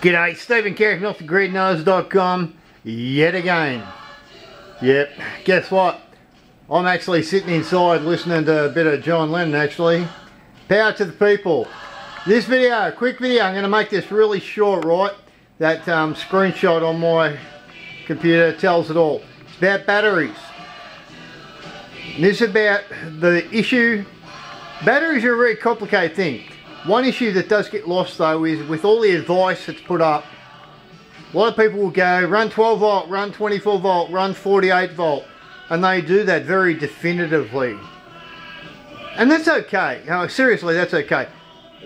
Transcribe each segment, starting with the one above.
G'day, Stephen Carey from OffTheGridInOz.com yet again. Yep, guess what? I'm actually sitting inside listening to a bit of John Lennon actually. Power to the people. This video, quick video, I'm going to make this really short, right? That um, screenshot on my computer tells it all. It's about batteries. And this is about the issue. Batteries are a very complicated thing. One issue that does get lost though is with all the advice that's put up, a lot of people will go run 12 volt, run 24 volt, run 48 volt, and they do that very definitively. And that's okay. No, seriously, that's okay.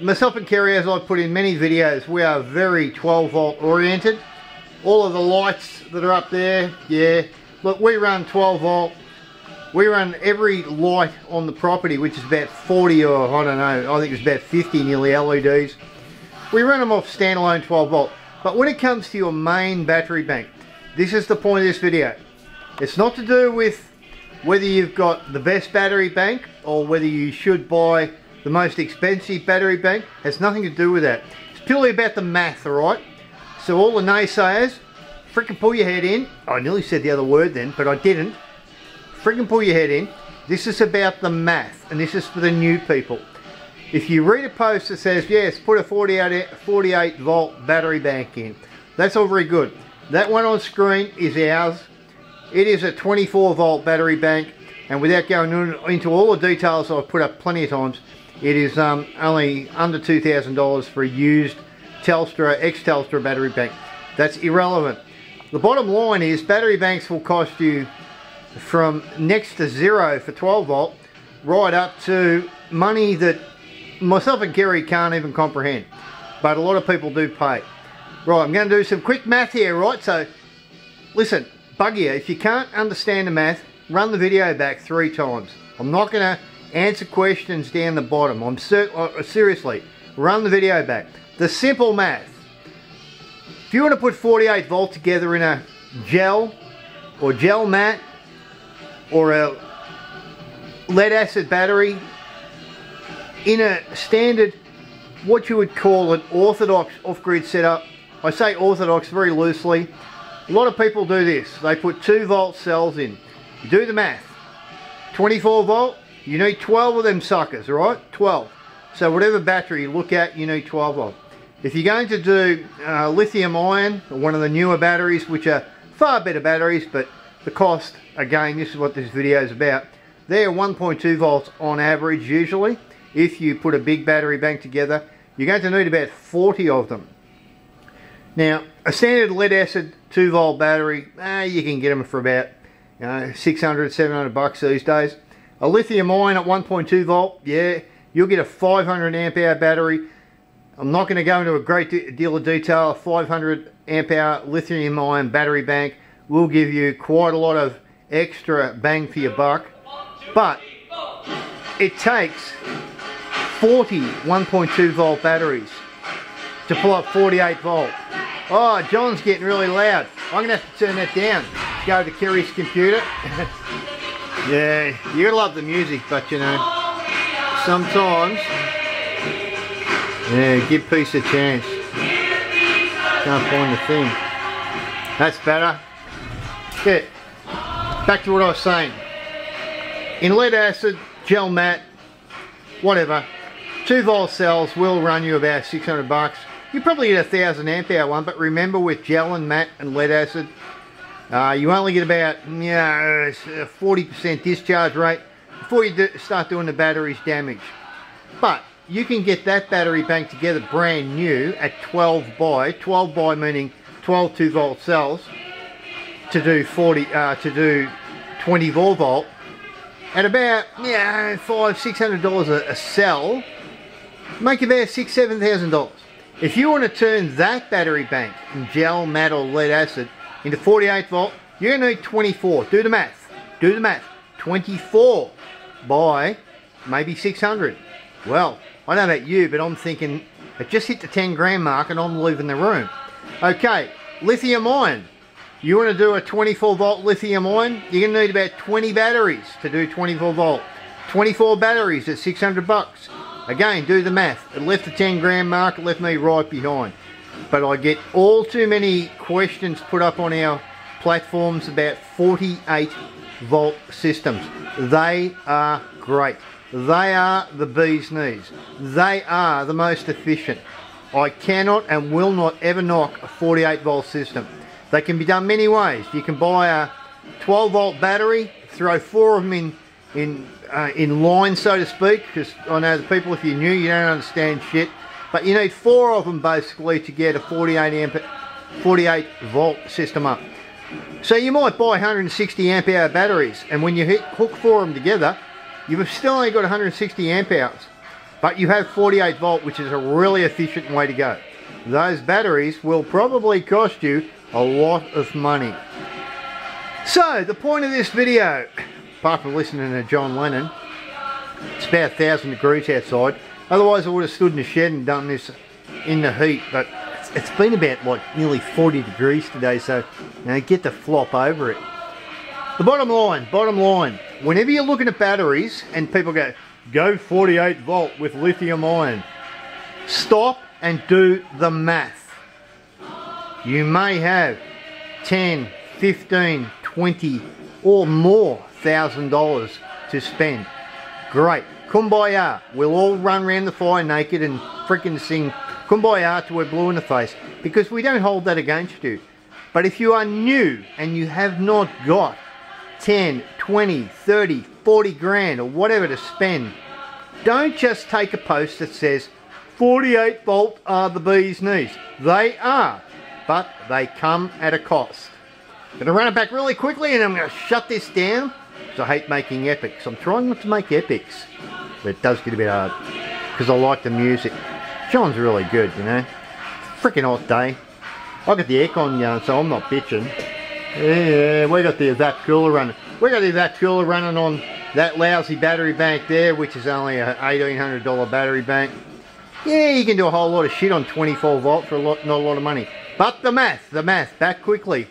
Myself and Kerri, as I've put in many videos, we are very 12 volt oriented. All of the lights that are up there, yeah. Look, we run 12 volt we run every light on the property, which is about 40 or I don't know, I think it's about 50 nearly LEDs. We run them off standalone 12 volt. But when it comes to your main battery bank, this is the point of this video. It's not to do with whether you've got the best battery bank or whether you should buy the most expensive battery bank. It has nothing to do with that. It's purely about the math, alright? So all the naysayers, freaking pull your head in. I nearly said the other word then, but I didn't freaking pull your head in. This is about the math, and this is for the new people. If you read a post that says, yes, put a 48, 48 volt battery bank in, that's all very good. That one on screen is ours. It is a 24 volt battery bank, and without going into all the details I've put up plenty of times, it is um, only under $2,000 for a used Telstra, ex-Telstra battery bank. That's irrelevant. The bottom line is battery banks will cost you from next to zero for 12 volt right up to money that myself and Kerri can't even comprehend but a lot of people do pay. Right I'm going to do some quick math here right? So listen bug you if you can't understand the math run the video back three times. I'm not going to answer questions down the bottom. I'm ser uh, seriously run the video back. The simple math. If you want to put 48 volt together in a gel or gel mat or a lead acid battery in a standard what you would call an orthodox off-grid setup. I say orthodox very loosely. A lot of people do this. They put 2 volt cells in. You do the math. 24 volt you need 12 of them suckers right? 12 so whatever battery you look at you need 12 volt if you're going to do uh, lithium ion or one of the newer batteries which are far better batteries but the cost, again, this is what this video is about. They're 1.2 volts on average usually. If you put a big battery bank together, you're going to need about 40 of them. Now, a standard lead acid 2 volt battery, eh, you can get them for about you know, 600, 700 bucks these days. A lithium ion at 1.2 volt, yeah, you'll get a 500 amp hour battery. I'm not going to go into a great deal of detail. A 500 amp hour lithium ion battery bank will give you quite a lot of extra bang for your buck. But it takes 40 1.2 volt batteries to pull up 48 volt. Oh, John's getting really loud. I'm going to have to turn that down. Go to Kerri's computer. yeah, you love the music, but you know, sometimes, yeah, give peace a chance. Can't find the thing. That's better. Okay, back to what I was saying. In lead acid, gel mat, whatever, 2 volt cells will run you about 600 bucks. You probably get a 1000 amp hour one, but remember with gel and mat and lead acid, uh, you only get about yeah, 40% discharge rate before you do, start doing the battery's damage. But you can get that battery bank together brand new at 12 by, 12 by meaning 12 2 volt cells, to do 40 uh, to do 24 volt at about yeah five six hundred dollars a cell make about six seven thousand dollars. If you want to turn that battery bank from gel metal lead acid into 48 volt you're to need 24 do the math. Do the math. 24 by maybe 600 well I don't know about you but I'm thinking it just hit the 10 grand mark and I'm leaving the room. Okay lithium ion you want to do a 24 volt lithium ion, you're going to need about 20 batteries to do 24 volt. 24 batteries at 600 bucks. Again, do the math. It left the 10 grand mark, it left me right behind. but I get all too many questions put up on our platforms about 48 volt systems. They are great. They are the bee's knees. They are the most efficient. I cannot and will not ever knock a 48 volt system. They can be done many ways. You can buy a 12 volt battery, throw four of them in in uh, in line, so to speak, because I know the people, if you're new, you don't understand shit. But you need four of them basically to get a 48 amp, 48 volt system up. So you might buy 160 amp hour batteries, and when you hit, hook four of them together, you've still only got 160 amp hours. But you have 48 volt, which is a really efficient way to go. Those batteries will probably cost you a lot of money. So, the point of this video, apart from listening to John Lennon, it's about 1,000 degrees outside. Otherwise I would have stood in the shed and done this in the heat, but it's been about like nearly 40 degrees today, so you know, get the flop over it. The bottom line, bottom line, whenever you're looking at batteries and people go, go 48 volt with lithium ion, stop and do the math. You may have 10, 15, 20 or more thousand dollars to spend. Great. Kumbaya. We'll all run around the fire naked and freaking sing Kumbaya till we're blue in the face because we don't hold that against you. But if you are new and you have not got 10, 20, 30, 40 grand or whatever to spend, don't just take a post that says 48 volt are the bee's knees. They are, but they come at a cost. I'm going to run it back really quickly and I'm going to shut this down I hate making epics. I'm trying not to make epics, but it does get a bit hard because I like the music. John's really good, you know. Freaking hot day. I got the aircon going, so I'm not bitching. Yeah, we got the evap cooler running. We got the evap cooler running on that lousy battery bank there, which is only a $1,800 battery bank. Yeah, you can do a whole lot of shit on 24 volt for a lot, not a lot of money. But the math, the math, back quickly.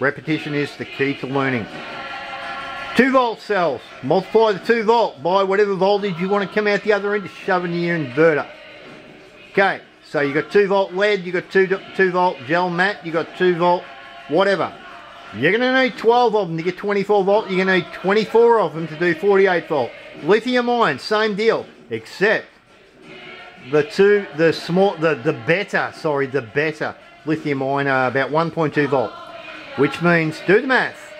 Repetition is the key to learning. 2 volt cells, multiply the 2 volt by whatever voltage you want to come out the other end to shove into your inverter. Okay, so you got 2 volt lead, you got 2, 2 volt gel mat, you got 2 volt whatever. You're going to need 12 of them to get 24 volt, you're going to need 24 of them to do 48 volt. Lithium ion, same deal, except the two, the small, the, the better, sorry, the better lithium ion are about 1.2 volt, which means, do the math,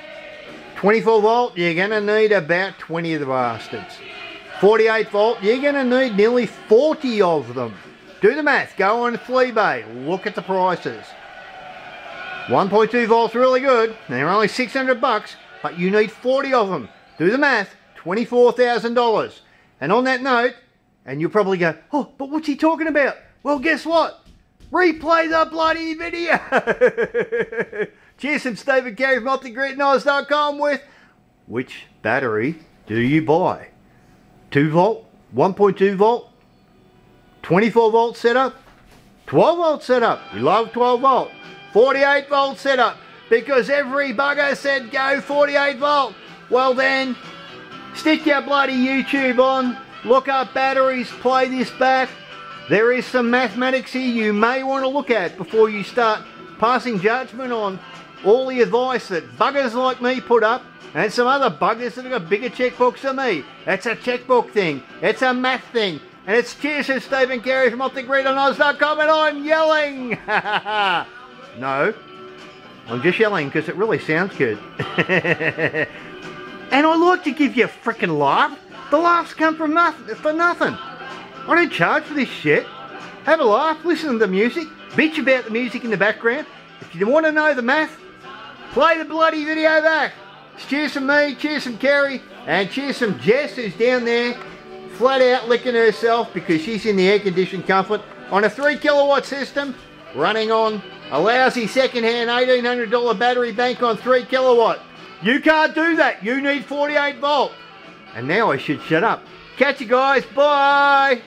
24 volt, you're to need about 20 of the bastards. 48 volt, you're to need nearly 40 of them. Do the math, go on Fleabay, look at the prices. 1.2 volts really good, they're only 600 bucks, but you need 40 of them. Do the math, $24,000. And on that note, and you'll probably go, oh, but what's he talking about? Well, guess what? Replay the bloody video. Cheers from Stephen Carey from OffTheGridInOz.com with which battery do you buy? 2 volt, 1.2 volt, 24 volt setup, 12 volt setup. We love 12 volt. 48 volt setup because every bugger said go 48 volt. Well then, stick your bloody YouTube on, look up batteries, play this back. There is some mathematics here you may want to look at before you start passing judgment on all the advice that buggers like me put up and some other buggers that have got bigger checkbooks than me. It's a checkbook thing. It's a math thing. And it's cheers to Stephen Carey from OffTheGridInOz.com and I'm yelling! no, I'm just yelling because it really sounds good. and I like to give you a freaking laugh. The laughs come from nothing, for nothing. I don't charge for this shit. Have a laugh, listen to the music, bitch about the music in the background. If you want to know the math, play the bloody video back. Cheers from me, cheers from Kerri, and cheers from Jess who's down there flat out licking herself because she's in the air conditioned comfort on a 3 kilowatt system running on a lousy second-hand $1,800 battery bank on 3 kilowatt. You can't do that. You need 48 volt. And now I should shut up. Catch you guys. Bye.